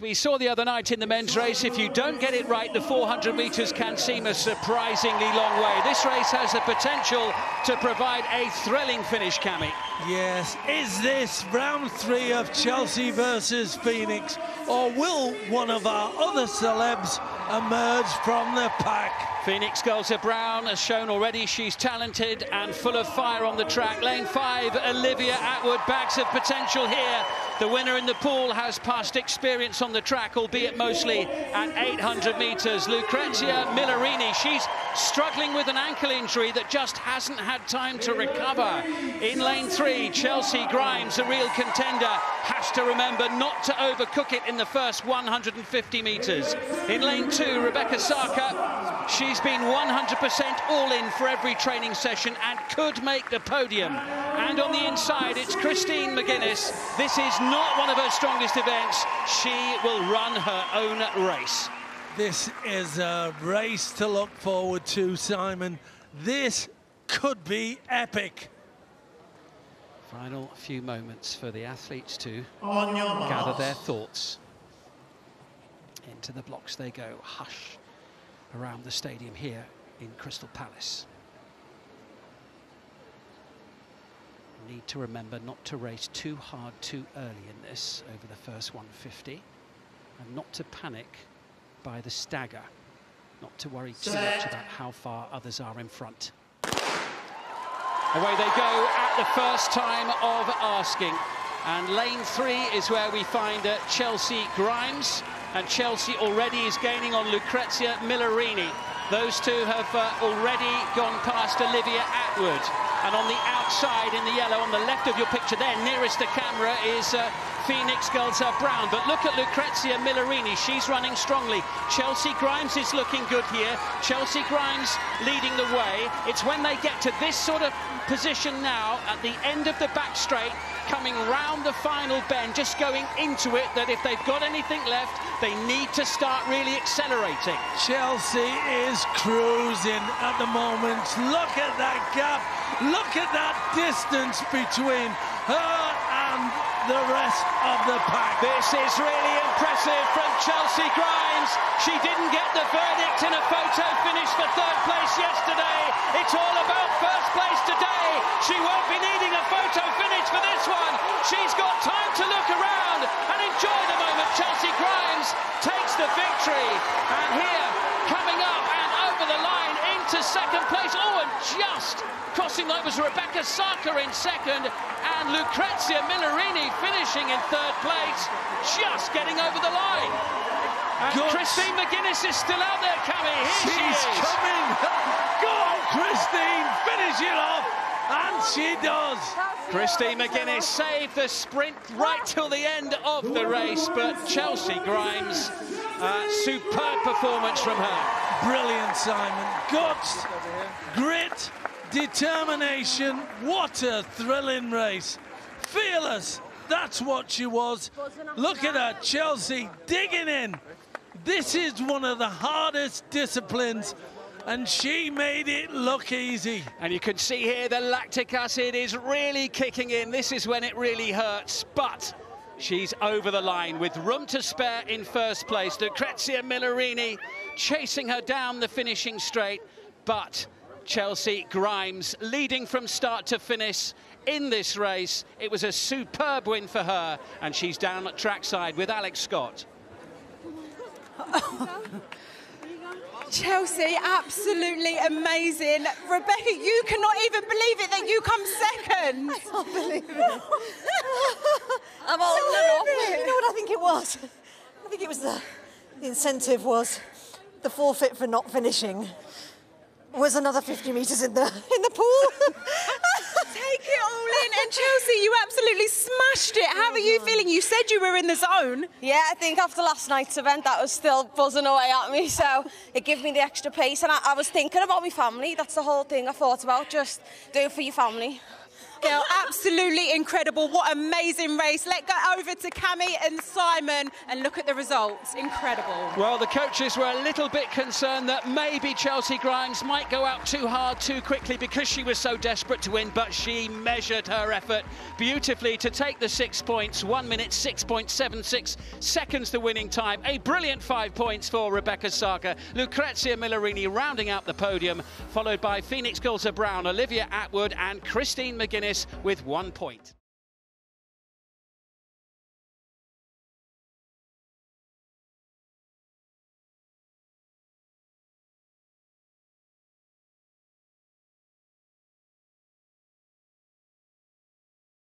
We saw the other night in the men's race, if you don't get it right, the 400 metres can seem a surprisingly long way. This race has the potential to provide a thrilling finish, Cami. Yes, is this round three of Chelcee versus Phoenix, or will one of our other celebs emerge from the pack? Phoenix Gulzar-Brown has shown already she's talented and full of fire on the track. Lane five, Olivia Attwood, bags of potential here. The winner in the pool has past experience on the track, albeit mostly at 800 metres. Lucrezia Millarini, she's struggling with an ankle injury that just hasn't had time to recover. In lane three, Chelcee Grimes, a real contender, has to remember not to overcook it in the first 150 metres. In lane two, Rebecca Sarker, she's been 100% all in for every training session and could make the podium. And on the inside, it's Christine McGuinness. This is not one of her strongest events. She will run her own race. This is a race to look forward to, Simon. This could be epic. Final few moments for the athletes to gather their thoughts. Into the blocks they go, hush around the stadium here in Crystal Palace. Need to remember not to race too hard too early in this over the first 150 and not to panic by the stagger, not to worry too much about how far others are in front. Away they go at the first time of asking. And lane three is where we find uh, Chelcee Grimes. And Chelcee already is gaining on Lucrezia Millarini. Those two have uh, already gone past Olivia Attwood. And on the outside in the yellow, on the left of your picture there, nearest the camera, is uh, Phoenix Gulzar-Brown. But look at Lucrezia Millarini. She's running strongly. Chelcee Grimes is looking good here. Chelcee Grimes leading the way. It's when they get to this sort of position now at the end of the back straight coming round the final bend, just going into it, that if they've got anything left, they need to start really accelerating. Chelcee is cruising at the moment. Look at that gap. Look at that distance between her and the rest of the pack. This is really impressive from Chelcee Grimes. She didn't get the verdict in a photo finish for third place yesterday. It's all about first place today. She won't be needing a photo finish for this one. She's got time to look around and enjoy the moment. Chelcee Grimes takes the victory. And here, coming up and over the line into Oh, and just crossing over was Rebecca Sarker in second and Lucrezia Millarini finishing in third place, just getting over the line. And. Christine McGuinness is still out there, Cammy. Here She's she is. coming. Go on, Christine. Finish it off. And she does. Christine McGuinness saved the sprint right till the end of the race, but Chelcee Grimes, uh, superb performance from her. Brilliant, Simon. Guts, grit, determination. What a thrilling race. Fearless. That's what she was. Look at her, Chelcee, digging in. This is one of the hardest disciplines, and she made it look easy. And you can see here the lactic acid is really kicking in. This is when it really hurts, but she's over the line with room to spare in first place. Lucrezia Millarini chasing her down the finishing straight, but Chelcee Grimes leading from start to finish in this race. It was a superb win for her, and she's down at trackside with Alex Scott. Chelcee, absolutely amazing. Rebecca, you cannot even believe it that you come second. I can't believe it. I'm all You know what I think it was? I think it was the, the incentive was the forfeit for not finishing was another 50 metres in the in the pool. Take it all in. You absolutely smashed it. How are you mm-hmm. feeling? You said you were in the zone. Yeah, I think after last night's event, that was still buzzing away at me. So it gave me the extra pace. And I, I was thinking about my family. That's the whole thing I thought about. Just do it for your family. Girl. Absolutely incredible. What amazing race. Let's go over to Cami and Simon and look at the results. Incredible. Well, the coaches were a little bit concerned that maybe Chelcee Grimes might go out too hard too quickly because she was so desperate to win, but she measured her effort beautifully to take the six points. One minute, 6.76 seconds the winning time. A brilliant five points for Rebecca Sarker. Lucrezia Millarini rounding out the podium, followed by Phoenix Gulzar-Brown, Olivia Attwood, and Christine McGuinness with one point.